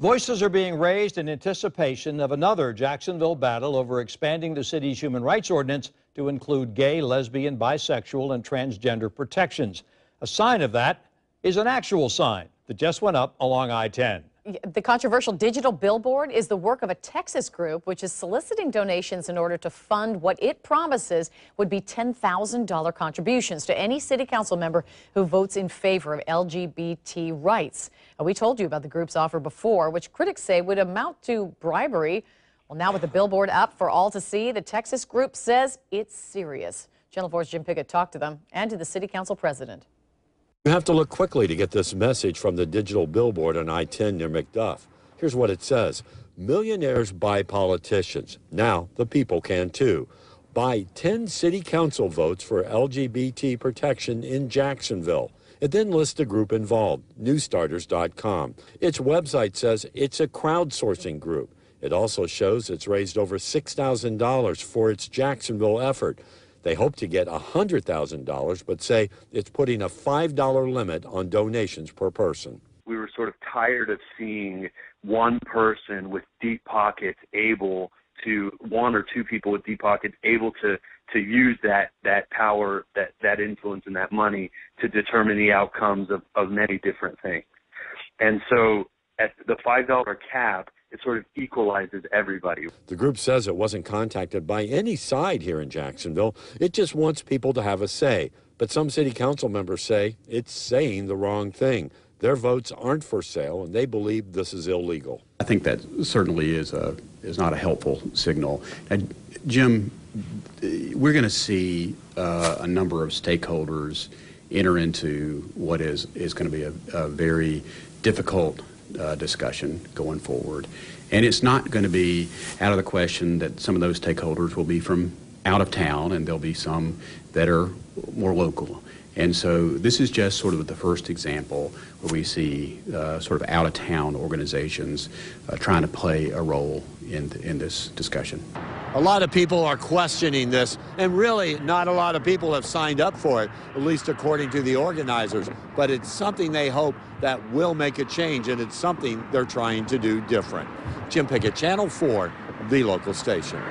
Voices are being raised in anticipation of another Jacksonville battle over expanding the city's human rights ordinance to include gay, lesbian, bisexual, and transgender protections. A sign of that is an actual sign that just went up along I 10. The controversial digital billboard is the work of a Texas group which is soliciting donations in order to fund what it promises would be $10,000 contributions to any city council member who votes in favor of LGBT rights. we told you about the group's offer before, which critics say would amount to bribery. Well, now with the billboard up for all to see, the Texas group says it's serious. Channel 4's Jim Piggott talked to them and to the city council president. You have to look quickly to get this message from the digital billboard on I 10 near McDuff. Here's what it says Millionaires buy politicians. Now the people can too. Buy 10 city council votes for LGBT protection in Jacksonville. It then lists the group involved, newstarters.com. Its website says it's a crowdsourcing group. It also shows it's raised over $6,000 for its Jacksonville effort. They hope to get $100,000, but say it's putting a $5 limit on donations per person. We were sort of tired of seeing one person with deep pockets able to one or two people with deep pockets able to to use that that power that that influence and that money to determine the outcomes of of many different things and so at the five dollar cap it sort of equalizes everybody. The group says it wasn't contacted by any side here in Jacksonville. It just wants people to have a say. But some city council members say it's saying the wrong thing. Their votes aren't for sale, and they believe this is illegal. I think that certainly is a is not a helpful signal. And Jim, we're going to see uh, a number of stakeholders enter into what is is going to be a, a very difficult uh, discussion going forward. And it's not going to be out of the question that some of those stakeholders will be from out of town and there'll be some that are more local. And so this is just sort of the first example where we see uh, sort of out of town organizations uh, trying to play a role in, in this discussion. A lot of people are questioning this, and really not a lot of people have signed up for it, at least according to the organizers. But it's something they hope that will make a change, and it's something they're trying to do different. Jim Piggott, Channel 4, the local station.